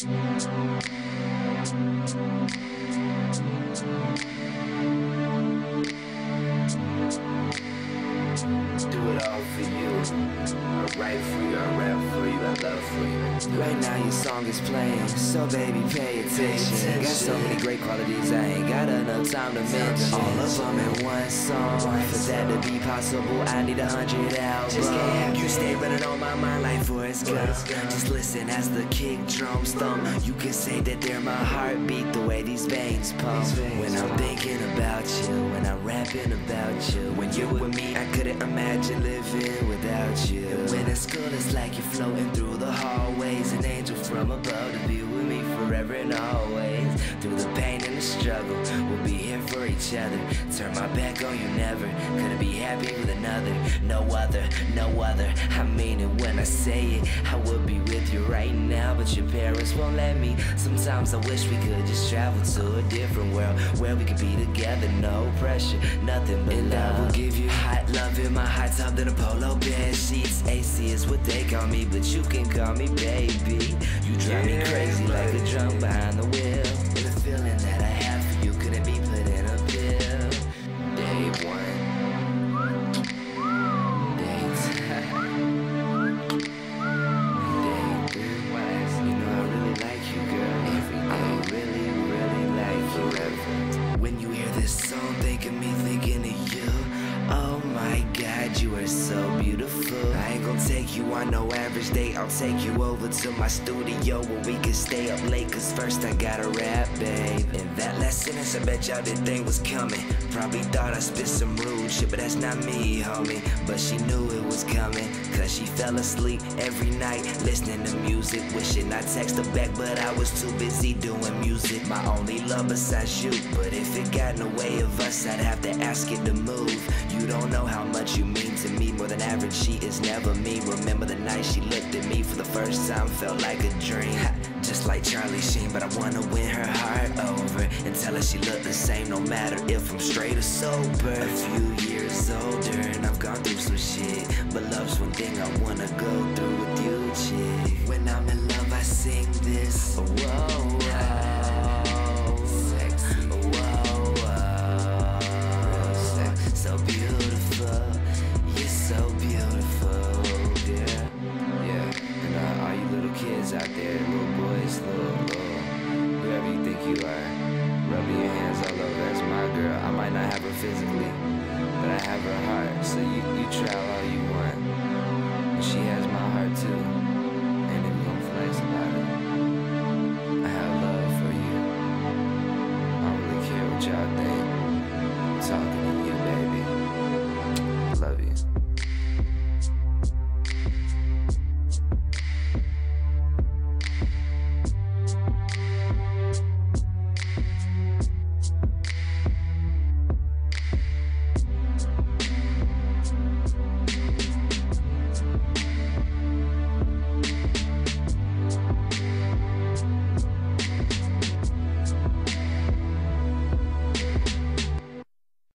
Do it all for you. I write for you, Right now your song is playing, so baby pay attention. Got so many great qualities I ain't got enough time to mention. All of them in one song. For that to be possible, I need a hundred albums. You stay running on my mind like Forrest Gump. Just listen as the kick drums thump. You can say that they're my heartbeat, the way these veins pump. When I'm thinking about you, when I'm rapping about you, when you're with me, couldn't imagine living without you. And When it's cool, it's like you're floating through the hallways, an angel from above to be with me forever and always. Through the pain and the struggle, we'll be here for each other. Turn my back on you, never. Couldn't be happy with another, no other, no other. I mean it when I say it. I would be with you now, but your parents won't let me. Sometimes I wish we could just travel to a different world where we could be together, no pressure, nothing but and love. I will give you hot love in my hot tub than a polo bed sheets. AC is what they call me, but you can call me baby. You drive me crazy like a drunk behind the wheel. And the feeling that I have gonna take you on no average date. I'll take you over to my studio where we can stay up late. Cause first I gotta rap, babe. And that last sentence, I bet y'all didn't think was coming. Probably thought I spit some rude shit, but that's not me, homie. But she knew it was coming. Cause she fell asleep every night listening to music. Wishing I text her back, but I was too busy doing music. My only love besides you. But if it got in the way of us, I'd have to ask it to move. You don't know how much you mean to me. More than average, she is never me. Remember the night she looked at me for the first time, felt like a dream. Just like Charlie Sheen, but I wanna win her heart over and tell her she look the same no matter if I'm straight or sober. A few years older, and I've gone through some shit. But love's one thing I wanna might not have her physically, but I have her heart. So you, you try all you want. And she has my heart too. And if you don't feel nice about it, I have love for you. I don't really care what y'all think. Talking.